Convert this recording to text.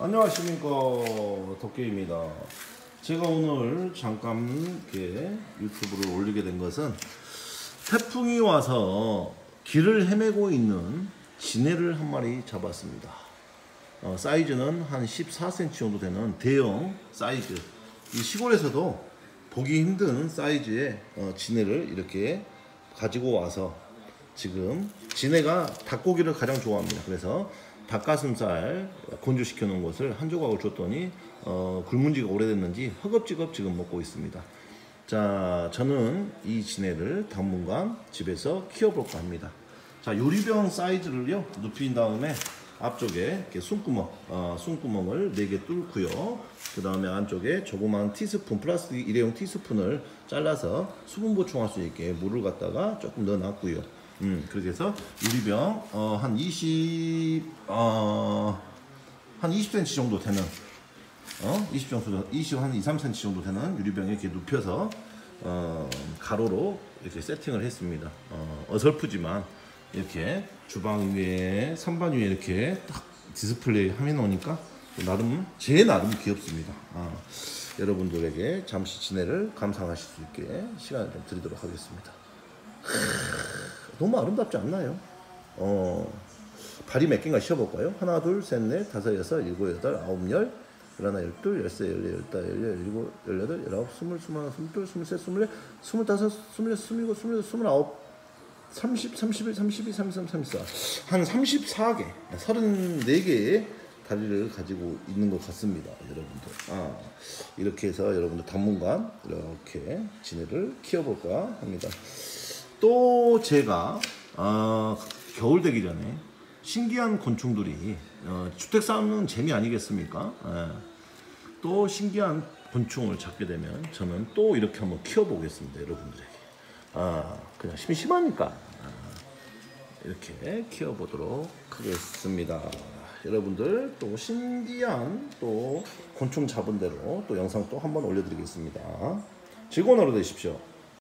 안녕하십니까 덕계입니다. 제가 오늘 잠깐 이렇게 유튜브를 올리게 된 것은 태풍이 와서 길을 헤매고 있는 지네를 한 마리 잡았습니다. 어, 사이즈는 한 14cm 정도 되는 대형 사이즈. 이 시골에서도 보기 힘든 사이즈의 어, 지네를 이렇게 가지고 와서 지금 지네가 닭고기를 가장 좋아합니다. 그래서 닭가슴살 건조시켜 놓은 것을 한 조각을 줬더니 어, 굶은 지가 오래됐는지 허겁지겁 지금 먹고 있습니다. 자, 저는 이 지네를 당분간 집에서 키워볼까 합니다. 자, 유리병 사이즈를요, 눕힌 다음에 앞쪽에 이렇게 숨구멍, 어, 숨구멍을 4개 뚫고요. 그 다음에 안쪽에 조그마한 티스푼, 플라스틱 일회용 티스푼을 잘라서 수분 보충할 수 있게 물을 갖다가 조금 넣어놨고요. 음, 그렇게 해서 유리병, 어, 한 20, 어, 한 20cm 정도 되는, 어, 20 정도, 20, 한 2, 3cm 정도 되는 유리병에 이렇게 눕혀서, 어, 가로로 이렇게 세팅을 했습니다. 어, 어설프지만, 이렇게 주방 위에 선반 위에 이렇게 딱 디스플레이 해 놓으니까 나름 제 나름 귀엽습니다. 아, 여러분들에게 잠시 지네를 감상하실 수 있게 시간을 좀 드리도록 하겠습니다. 하, 너무 아름답지 않나요? 어, 발이 몇 개인가 세어볼까요? 하나, 둘, 셋, 넷, 다섯, 여섯, 일곱, 여덟, 아홉, 열, 열하나, 열둘, 열세, 열네, 열다, 열여, 열일곱, 열여덟, 열아홉, 스물, 스물하나, 스물둘, 스물셋, 스물넷, 스물다섯, 스물여섯, 스물일곱, 스물여덟, 스물아홉, 30, 31, 32, 33, 34. 한 34개, 34개의 다리를 가지고 있는 것 같습니다. 여러분들. 아, 이렇게 해서 여러분들 당분간 이렇게 지네를 키워볼까 합니다. 또 제가, 어, 겨울 되기 전에 신기한 곤충들이, 어, 주택 쌓는 재미 아니겠습니까? 예. 또 신기한 곤충을 잡게 되면 저는 또 이렇게 한번 키워보겠습니다. 여러분들에게. 아, 그냥 심심하니까 아, 이렇게 키워보도록 하겠습니다. 여러분들 또 신기한 또 곤충 잡은 대로 또 영상 또 한번 올려드리겠습니다. 즐거운 하루 되십시오.